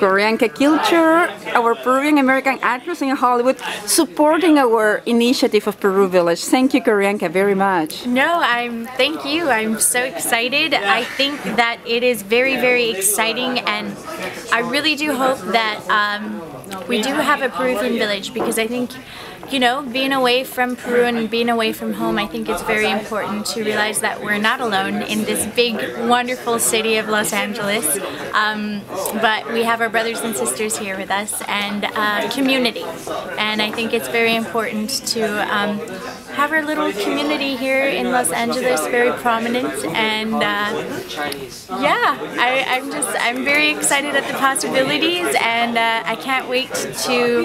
Orianka Kilcher, our Peruvian American actress in Hollywood, supporting our initiative of Peru Village. Thank you, Orianka, very much. No, I'm. Thank you. I'm so excited. I think that it is very, very exciting, and I really do hope that um, we do have a Peruvian village because I think you know, being away from Peru and being away from home, I think it's very important to realize that we're not alone in this big, wonderful city of Los Angeles. Um, but we have our brothers and sisters here with us and uh, community. And I think it's very important to um, have our little community here in Los Angeles very prominent. And uh, yeah, I, I'm just, I'm very excited at the possibilities and uh, I can't wait to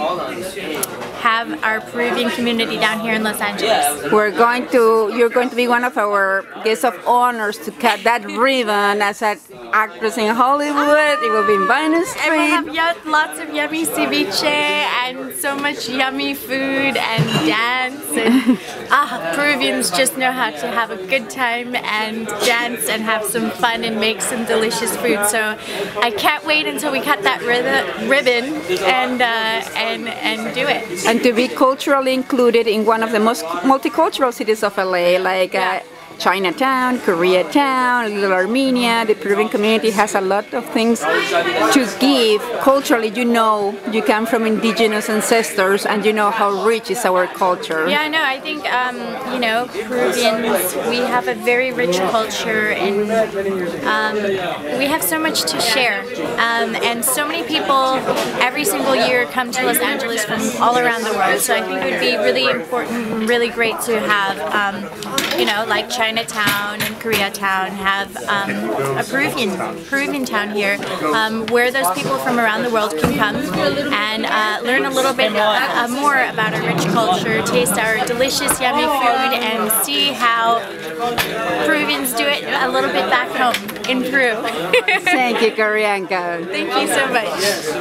have our Peruvian community down here in Los Angeles. We're going to, you're going to be one of our guests of honors to cut that ribbon as an actress in Hollywood. It will be in Vine Street. And we'll have lots of yummy ceviche and so much yummy food and dance. And ah, Peruvians just know how to have a good time and dance and have some fun and make some delicious food. So I can't wait until we cut that ribbon and uh, and and do it and to be culturally included in one of the most multicultural cities of LA, like yeah. Chinatown, Koreatown, Little Armenia. The Peruvian community has a lot of things to give. Culturally, you know, you come from indigenous ancestors and you know how rich is our culture. Yeah, no, I think, um, you know, Peruvians, we have a very rich culture and um, we have so much to share. Um, and so many people every single year come to Los Angeles from all around the world. So I think it would be really important, and really great to have, um, you know, like China Chinatown and Koreatown have um, a Peruvian Peruvian town here, um, where those people from around the world can come and uh, learn a little bit uh, more about our rich culture, taste our delicious, yummy food, and see how Peruvians do it a little bit back home in Peru. Thank you, Orianka. Thank you so much.